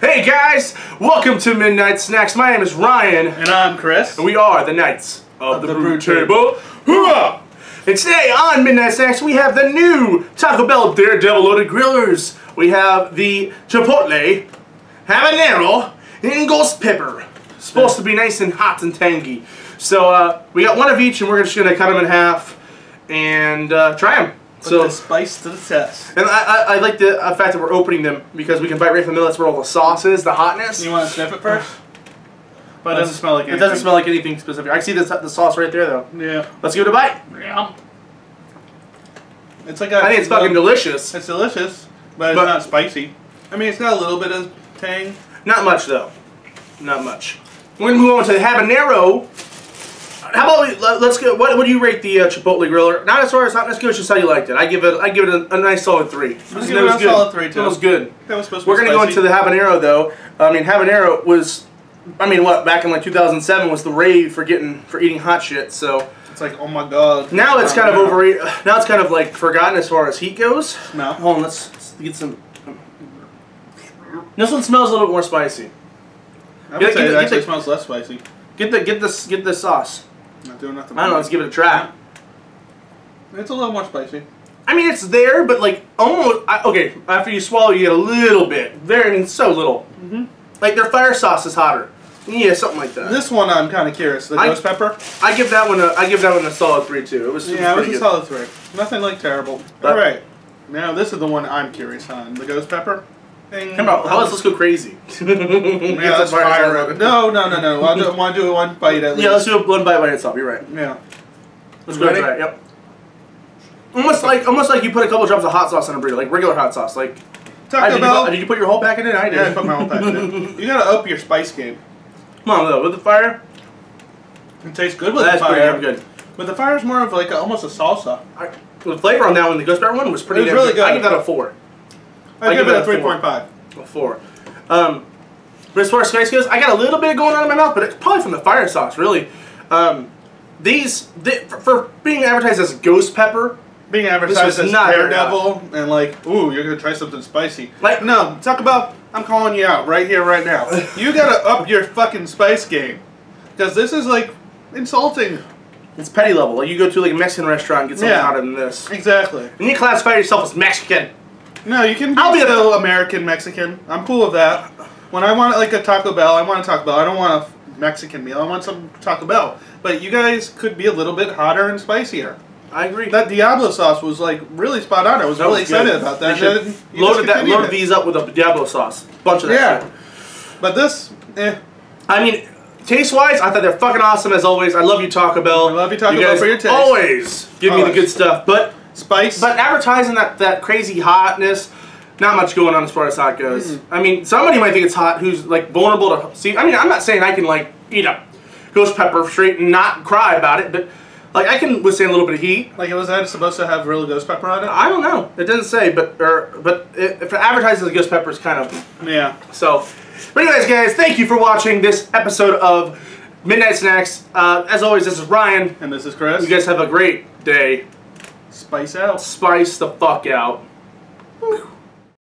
Hey guys, welcome to Midknight Snacks. My name is Ryan, And I'm Chris. and we are the Knights of, Of the, the Brew Table. Hoorah! And today on Midknight Snacks, we have the new Taco Bell Daredevil Loaded Grillers. We have the Chipotle, Habanero, and Ghost Pepper. Supposed to be nice and hot and tangy. So uh, we got one of each, and we're just gonna cut them in half and uh, try them. Put So the spice to the test. and I, I, I like the uh, fact that we're opening them because we can bite right from the middle. That's where all the sauce is, the hotness. You want to sniff it first? But it doesn't smell like It anything. doesn't smell like anything specific. I see the, the sauce right there though. Yeah. Let's give it a bite. Yeah. It's like a. I think it's fucking delicious. It's delicious, but it's But- not spicy. I mean, it's got a little bit of tang. Not much though. Not much. We're gonna move on to the habanero. How about we, let- let's go? What, what do you rate the uh, Chipotle griller? Not as far as hotness goes, just how you liked it. I give it. I give it a, a nice solid three. I'll give it a solid three, too. It was good. That was supposed to We're gonna go into the habanero though. I mean, habanero was. I mean, what back in like 2007 was the rave for getting for eating hot shit. So It's like, oh my god. now it's kind of over. Now it's kind of like forgotten as far as heat goes. No. Hold on, let's, let's get some. This one smells a little bit more spicy. I would Get- say get it the- get actually the- smells less spicy. Get the get this get this sauce. Not doing nothing. I don't know. Let's give it a try. It's a little more spicy. I mean, it's there, but like almost. I, okay, after you swallow, you get a little bit. Very, I mean, so little. Mhm. Like their fire sauce is hotter. Yeah, something like that. This one I'm kind of curious. The I- ghost pepper. I give that one a. I give that one a solid three too. It was. it was Yeah, it was a good. solid three. Nothing like terrible. But- All right. Now this is the one I'm curious on. The ghost pepper. Thing. How about how about let's go crazy? Yeah, let's fire it. No, no, no, no. I want to do one bite at least. Yeah, let's do it one bite by itself. You're right. Yeah. Let's go try it. Yep. Almost like almost like you put a couple drops of hot sauce on a burrito, like regular hot sauce. Like, Taco I, did, you Bell. put, did you put your whole pack in it? I did. yeah, I put my whole pack in it. You gotta up your spice game. Come on, though, with the fire, It tastes good with that's the pretty fire. damn good. But the fire is more of like a, almost a salsa. I, the flavor on that one, the Ghost Pepper one, was pretty It was really good. I give that a four. I, I give give it a a three four. point. A four. Um, but as far as spice goes, I got a little bit going on in my mouth, but it's probably from the fire sauce, really. Um, these, they, for, for being advertised as Ghost Pepper, Being advertised as not Daredevil and like, ooh, you're gonna try something spicy. Like- no, talk about. I'm calling you out right here, right now. you gotta up your fucking spice game, because this is like insulting. it's petty level. Like you go to like a Mexican restaurant and get something Yeah. hotter than this. Exactly. And you classify yourself as Mexican. No, you can be I'll be a- still American Mexican. I'm cool with that. When I want like a Taco Bell, I want a Taco Bell. I don't want a Mexican meal. I want some Taco Bell. But you guys could be a little bit hotter and spicier. I agree. That Diablo sauce was like really spot on. I was That really was excited about that. They loaded that, loaded it. these up with a Diablo sauce, bunch of that. Yeah. shit. But this, eh. I mean, taste wise, I thought they're fucking awesome as always. I love you, Taco Bell. I love you, Taco you Bell, for your taste. Always give me the good stuff, but Spice. but advertising that that crazy hotness. Not much going on as far as hot goes. I mean, somebody might think it's hot who's like vulnerable to see. I mean, I'm not saying I can like eat a ghost pepper straight and not cry about it, but like I can withstand a little bit of heat. like, was that supposed to have real ghost pepper on it? I don't know. It doesn't say, but or but it, if it advertises as ghost pepper, it's kind of Yeah. so. But anyways, guys, thank you for watching this episode of Midknight Snacks. Uh, as always, this is Ryan. And this is Chris. You guys have a great day. Spice out. Spice the fuck out.